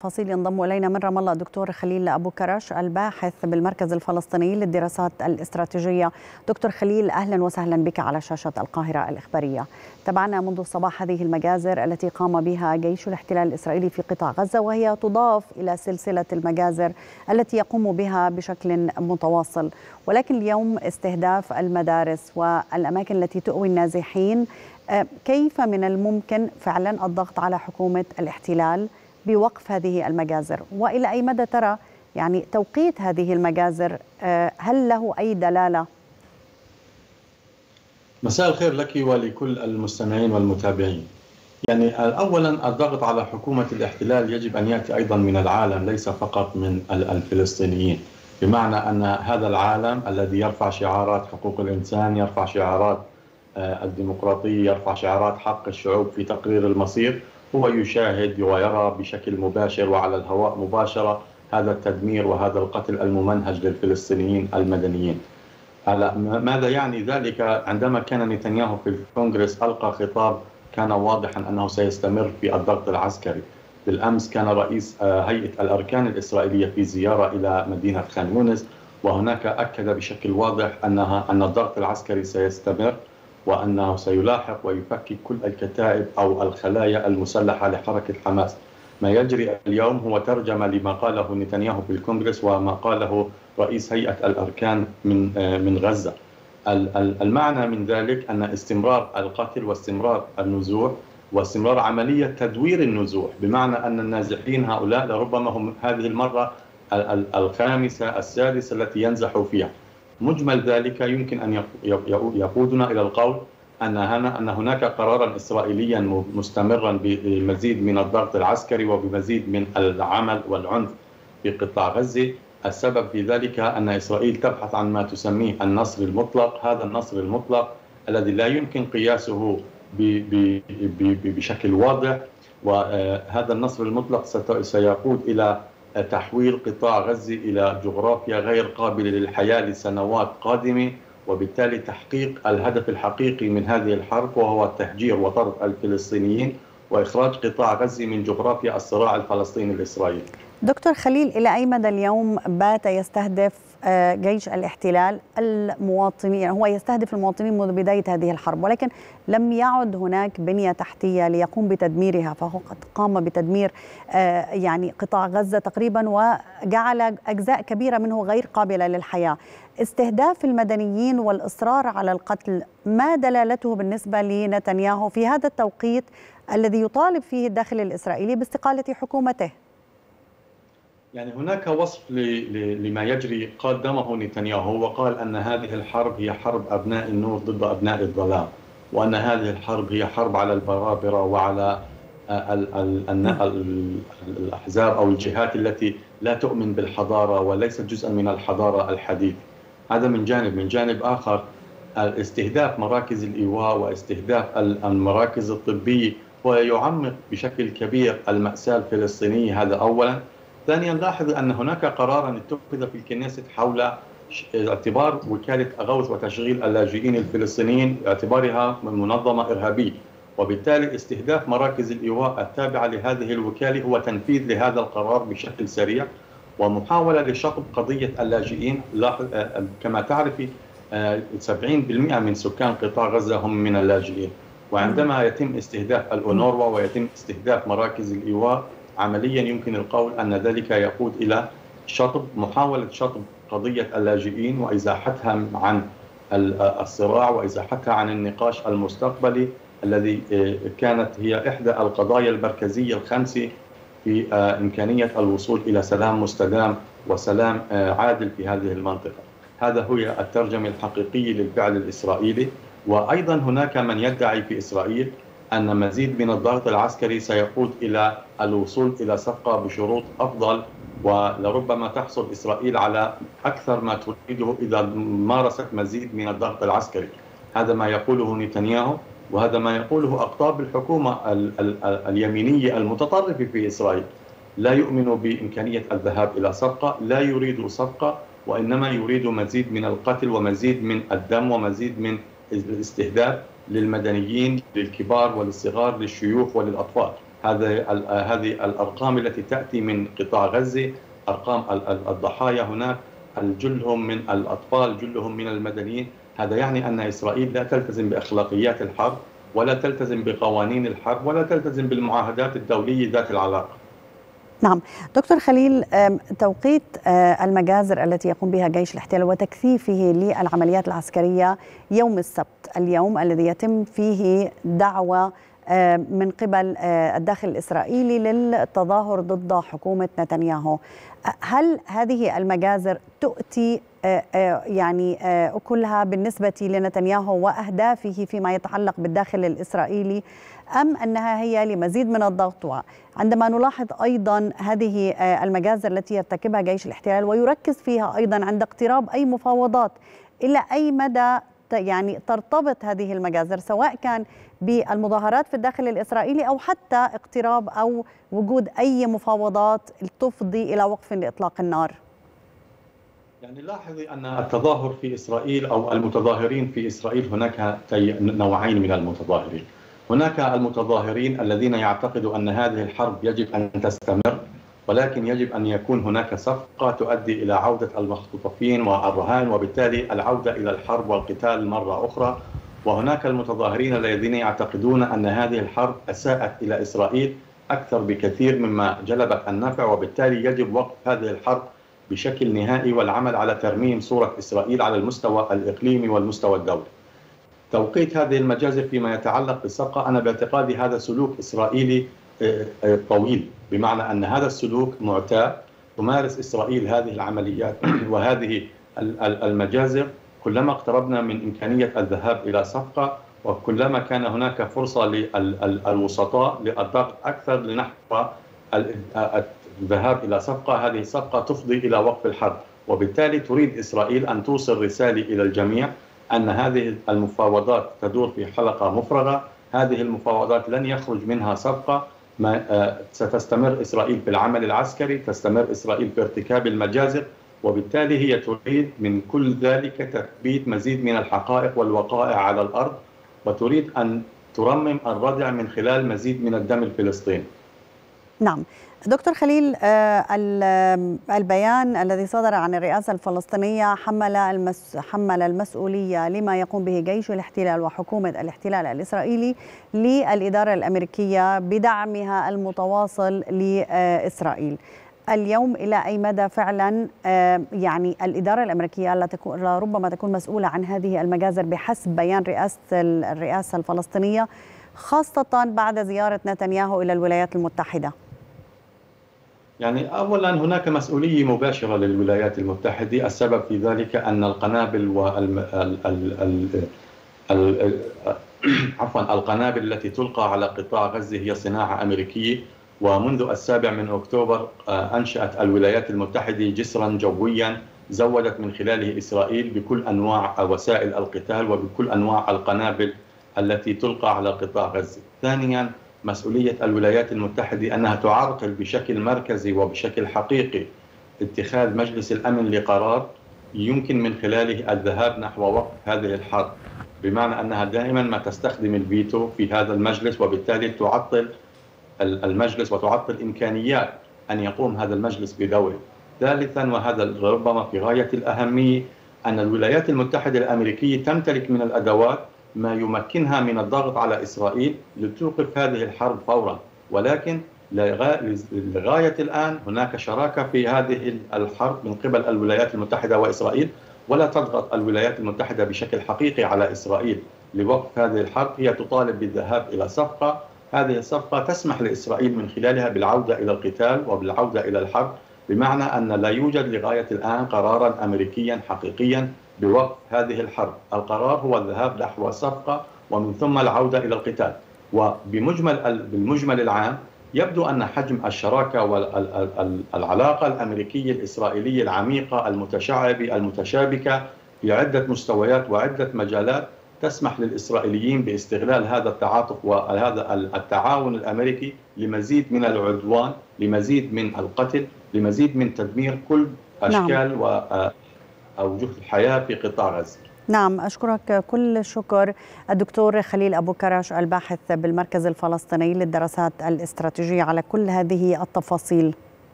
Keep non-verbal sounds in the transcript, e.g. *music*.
تفاصيل ينضم إلينا من رام الله دكتور خليل أبو كرش الباحث بالمركز الفلسطيني للدراسات الاستراتيجية. دكتور خليل أهلا وسهلا بك على شاشة القاهرة الإخبارية. تابعنا منذ الصباح هذه المجازر التي قام بها جيش الاحتلال الإسرائيلي في قطاع غزة وهي تضاف إلى سلسلة المجازر التي يقوم بها بشكل متواصل. ولكن اليوم استهداف المدارس والأماكن التي تؤوي النازحين. كيف من الممكن فعلا الضغط على حكومة الاحتلال؟ بوقف هذه المجازر. وإلى أي مدى ترى يعني توقيت هذه المجازر؟ هل له أي دلالة؟ مساء الخير لك ولكل المستمعين والمتابعين. يعني اولا الضغط على حكومة الاحتلال يجب أن يأتي أيضا من العالم ليس فقط من الفلسطينيين. بمعنى أن هذا العالم الذي يرفع شعارات حقوق الإنسان يرفع شعارات الديمقراطية يرفع شعارات حق الشعوب في تقرير المصير هو يشاهد ويرى بشكل مباشر وعلى الهواء مباشرة هذا التدمير وهذا القتل الممنهج للفلسطينيين المدنيين. هلا ماذا يعني ذلك؟ عندما كان نتنياهو في الكونغرس ألقى خطاب كان واضحا أنه سيستمر في الضغط العسكري. بالأمس كان رئيس هيئة الأركان الإسرائيلية في زيارة إلى مدينة خان يونس وهناك أكد بشكل واضح أنها أن الضغط العسكري سيستمر وأنه سيلاحق ويفكك كل الكتائب أو الخلايا المسلحة لحركة حماس. ما يجري اليوم هو ترجمة لما قاله نتنياهو في الكونغرس وما قاله رئيس هيئة الأركان من من غزة. المعنى من ذلك أن استمرار القتل واستمرار النزوح واستمرار عملية تدوير النزوح بمعنى أن النازحين هؤلاء لربما هم هذه المرة الخامسة السادسة التي ينزحوا فيها. مجمل ذلك يمكن أن يقودنا إلى القول أن أن هناك قرارا إسرائيليا مستمرا بمزيد من الضغط العسكري وبمزيد من العمل والعنف في قطاع غزة، السبب في ذلك أن إسرائيل تبحث عن ما تسميه النصر المطلق، هذا النصر المطلق الذي لا يمكن قياسه بشكل واضح وهذا النصر المطلق سيقود إلى تحويل قطاع غزة إلى جغرافيا غير قابلة للحياة لسنوات قادمة وبالتالي تحقيق الهدف الحقيقي من هذه الحرب وهو تهجير وطرد الفلسطينيين وإخراج قطاع غزة من جغرافيا الصراع الفلسطيني الإسرائيلي. دكتور خليل إلى أي مدى اليوم بات يستهدف جيش الاحتلال المواطنين هو يستهدف المواطنين منذ بداية هذه الحرب ولكن لم يعد هناك بنية تحتية ليقوم بتدميرها فهو قد قام بتدمير يعني قطاع غزة تقريبا وجعل أجزاء كبيرة منه غير قابلة للحياة. استهداف المدنيين والإصرار على القتل ما دلالته بالنسبة لنتنياهو في هذا التوقيت الذي يطالب فيه الداخل الإسرائيلي باستقالة حكومته؟ يعني هناك وصف لما يجري قدمه نتنياهو وقال أن هذه الحرب هي حرب أبناء النور ضد أبناء الظلام وأن هذه الحرب هي حرب على البرابره وعلى الأحزاب أو الجهات التي لا تؤمن بالحضارة وليست جزءا من الحضارة الحديث. هذا من جانب. من جانب آخر استهداف مراكز الإيواء واستهداف المراكز الطبية ويعمق بشكل كبير المأساة الفلسطينية. هذا اولا. ثانيا لاحظ أن هناك قرارا اتخذ في الكنيست حول اعتبار وكالة غوث وتشغيل اللاجئين الفلسطينيين باعتبارها منظمة إرهابية. وبالتالي استهداف مراكز الإيواء التابعة لهذه الوكالة هو تنفيذ لهذا القرار بشكل سريع. ومحاولة لشطب قضية اللاجئين كما تعرفي 70% من سكان قطاع غزة هم من اللاجئين. وعندما يتم استهداف الأونروا ويتم استهداف مراكز الإيواء عمليا يمكن القول أن ذلك يقود إلى شطب محاولة شطب قضية اللاجئين وإزاحتها عن الصراع وإزاحتها عن النقاش المستقبلي الذي كانت هي إحدى القضايا المركزية الخمسة في إمكانية الوصول إلى سلام مستدام وسلام عادل في هذه المنطقة. هذا هو الترجمة الحقيقية للفعل الإسرائيلي. وأيضا هناك من يدعي في إسرائيل أن مزيد من الضغط العسكري سيقود إلى الوصول إلى صفقة بشروط أفضل ولربما تحصل إسرائيل على أكثر ما تريده إذا مارست مزيد من الضغط العسكري. هذا ما يقوله نتنياهو وهذا ما يقوله أقطاب الحكومة اليمينية المتطرفة في إسرائيل. لا يؤمن بإمكانية الذهاب إلى صفقة لا يريد صفقة وإنما يريد مزيد من القتل ومزيد من الدم ومزيد من الاستهداف. للمدنيين للكبار وللصغار للشيوخ وللأطفال. هذه هذه الأرقام التي تأتي من قطاع غزة أرقام الضحايا هناك جلهم من الأطفال جلهم من المدنيين. هذا يعني أن إسرائيل لا تلتزم بأخلاقيات الحرب ولا تلتزم بقوانين الحرب ولا تلتزم بالمعاهدات الدولية ذات العلاقة. نعم. دكتور خليل توقيت المجازر التي يقوم بها جيش الاحتلال وتكثيفه للعمليات العسكرية يوم السبت اليوم الذي يتم فيه دعوة من قبل الداخل الإسرائيلي للتظاهر ضد حكومة نتنياهو. هل هذه المجازر تؤتي يعني أكلها بالنسبة لنتنياهو وأهدافه فيما يتعلق بالداخل الإسرائيلي أم أنها هي لمزيد من الضغط؟ عندما نلاحظ أيضا هذه المجازر التي يرتكبها جيش الاحتلال ويركز فيها أيضا عند اقتراب أي مفاوضات إلى أي مدى يعني ترتبط هذه المجازر سواء كان بالمظاهرات في الداخل الإسرائيلي أو حتى اقتراب أو وجود أي مفاوضات تفضي إلى وقف لإطلاق النار؟ يعني لاحظي أن التظاهر في إسرائيل أو المتظاهرين في إسرائيل هناك نوعين من المتظاهرين. هناك المتظاهرين الذين يعتقدوا أن هذه الحرب يجب أن تستمر ولكن يجب أن يكون هناك صفقة تؤدي إلى عودة المختطفين والرهان وبالتالي العودة إلى الحرب والقتال مرة أخرى. وهناك المتظاهرين الذين يعتقدون أن هذه الحرب أساءت إلى إسرائيل أكثر بكثير مما جلبت النفع وبالتالي يجب وقف هذه الحرب بشكل نهائي والعمل على ترميم صورة إسرائيل على المستوى الإقليمي والمستوى الدولي. توقيت هذه المجازر فيما يتعلق بالصفقة أنا باعتقادي هذا سلوك إسرائيلي طويل. بمعنى أن هذا السلوك معتاد تمارس إسرائيل هذه العمليات *clears throat* وهذه المجازر. كلما اقتربنا من إمكانية الذهاب إلى صفقة وكلما كان هناك فرصة للوسطاء للضغط أكثر لنحو الذهاب إلى صفقة هذه الصفقة تفضي إلى وقف الحرب. وبالتالي تريد إسرائيل أن توصل رسالة إلى الجميع أن هذه المفاوضات تدور في حلقة مفرغة. هذه المفاوضات لن يخرج منها صفقة. ما ستستمر إسرائيل في العمل العسكري تستمر إسرائيل في ارتكاب المجازر. وبالتالي هي تريد من كل ذلك تثبيت مزيد من الحقائق والوقائع على الأرض. وتريد أن ترمم الردع من خلال مزيد من الدم الفلسطيني. نعم. دكتور خليل البيان الذي صدر عن الرئاسة الفلسطينية حمل حمل المسؤولية لما يقوم به جيش الاحتلال وحكومة الاحتلال الإسرائيلي للإدارة الأمريكية بدعمها المتواصل لإسرائيل. اليوم إلى أي مدى فعلا يعني الإدارة الأمريكية ربما تكون مسؤولة عن هذه المجازر بحسب بيان رئاسة الرئاسة الفلسطينية خاصة بعد زيارة نتنياهو إلى الولايات المتحدة؟ يعني اولا هناك مسؤولية مباشرة للولايات المتحدة، السبب في ذلك أن القنابل وال *clears throat* عفوا القنابل التي تلقى على قطاع غزة هي صناعة أمريكية ومنذ السابع من أكتوبر أنشأت الولايات المتحدة جسرا جويا زودت من خلاله إسرائيل بكل أنواع وسائل القتال وبكل أنواع القنابل التي تلقى على قطاع غزة. ثانيا مسؤولية الولايات المتحدة أنها تعرقل بشكل مركزي وبشكل حقيقي اتخاذ مجلس الأمن لقرار يمكن من خلاله الذهاب نحو وقف هذه الحرب بمعنى أنها دائما ما تستخدم الفيتو في هذا المجلس وبالتالي تعطل المجلس وتعطل إمكانيات أن يقوم هذا المجلس بدوره. ثالثا وهذا ربما في غاية الأهمية أن الولايات المتحدة الأمريكية تمتلك من الأدوات ما يمكنها من الضغط على إسرائيل لتوقف هذه الحرب فورا. ولكن لغاية الآن هناك شراكة في هذه الحرب من قبل الولايات المتحدة وإسرائيل. ولا تضغط الولايات المتحدة بشكل حقيقي على إسرائيل لوقف هذه الحرب. هي تطالب بالذهاب إلى صفقة. هذه الصفقة تسمح لإسرائيل من خلالها بالعودة إلى القتال وبالعودة إلى الحرب. بمعنى أن لا يوجد لغاية الآن قرارا أمريكيا حقيقيا بوقف هذه الحرب القرار هو الذهاب نحو صفقة ومن ثم العودة إلى القتال وبمجمل بالمجمل العام يبدو أن حجم الشراكة والعلاقة الأمريكية الإسرائيلية العميقة المتشعبة المتشابكة في عدة مستويات وعدة مجالات تسمح للإسرائيليين باستغلال هذا التعاطف وهذا التعاون الأمريكي لمزيد من العدوان لمزيد من القتل لمزيد من تدمير كل أشكال نعم. أوجه الحياة في قطاع غزة. نعم أشكرك كل الشكر الدكتور خليل أبو كرش الباحث بالمركز الفلسطيني للدراسات الاستراتيجية على كل هذه التفاصيل.